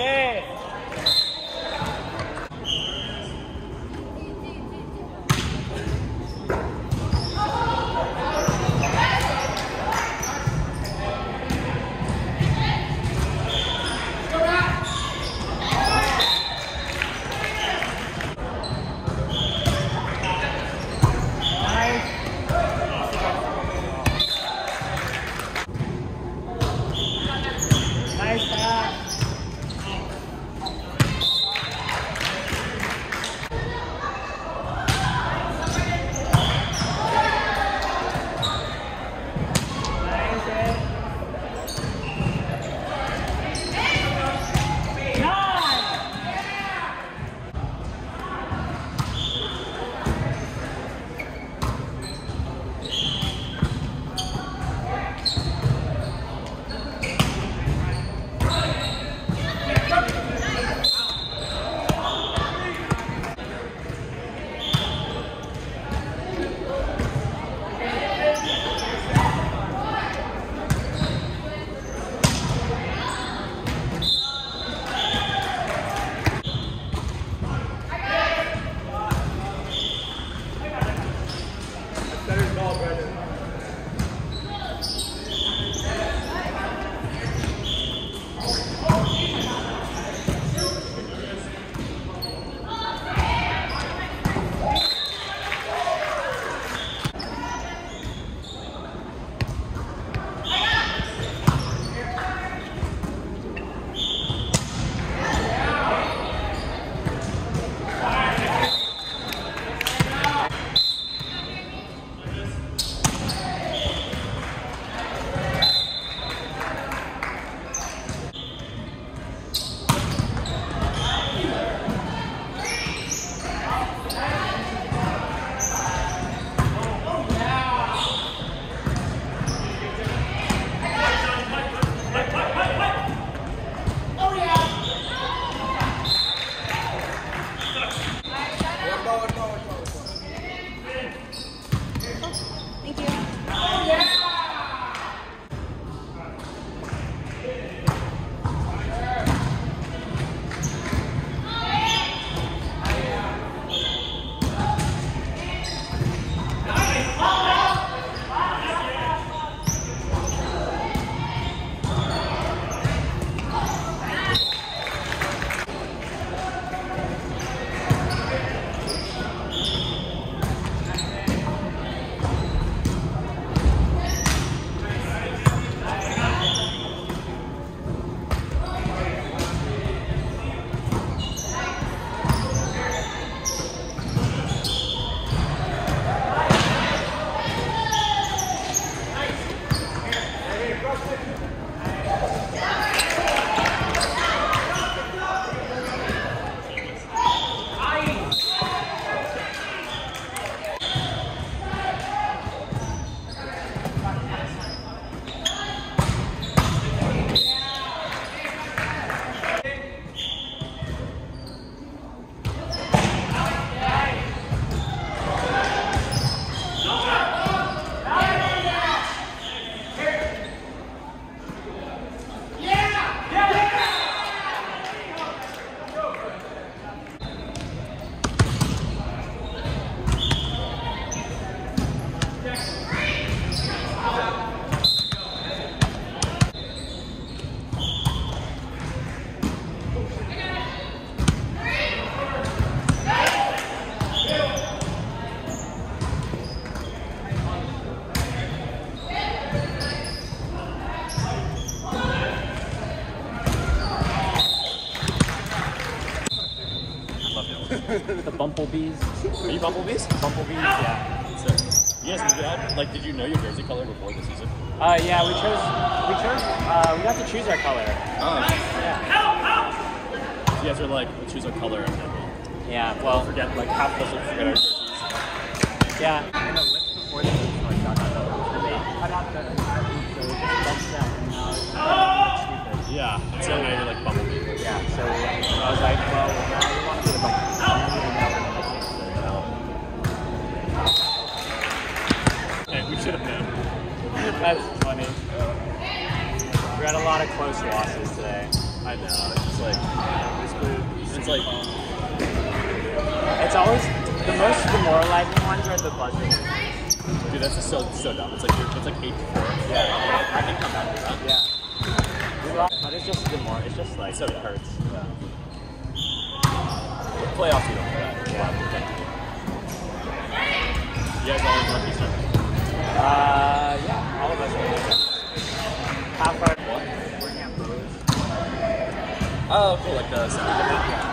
hit. Bumblebees. Are you Bumblebees? Bumblebees, yeah. So, you guys, did you have, like, did you know your jersey color before the season? Uh, yeah, we chose, we chose, uh, we got to choose our color. Oh. Yeah. So you guys are like, we'll choose a color and then we'll Yeah, well, forget, like, half of us will forget our jerseys. yeah. And the lips before the season, like, got out of and they cut out the, so we just bumped that, and now it's like. Yeah. So now you're like Bumblebee. Yeah, so I was like, well, now we want to like, Hey, we should have known. That's funny. We had a lot of close losses today. I know. It's just like it's like It's always the most demoralizing ones are the buzzing. dude, that's just so so dumb. It's like it's like eight to four. Yeah. I can come back to that. Yeah. But it's just demor. It's just like So it yeah. hurts. Playoffs, you don't do that. Yeah. You guys in rookies, huh? Uh, yeah. All of us are. Half our What? working at Brewers. Oh, cool. Like the.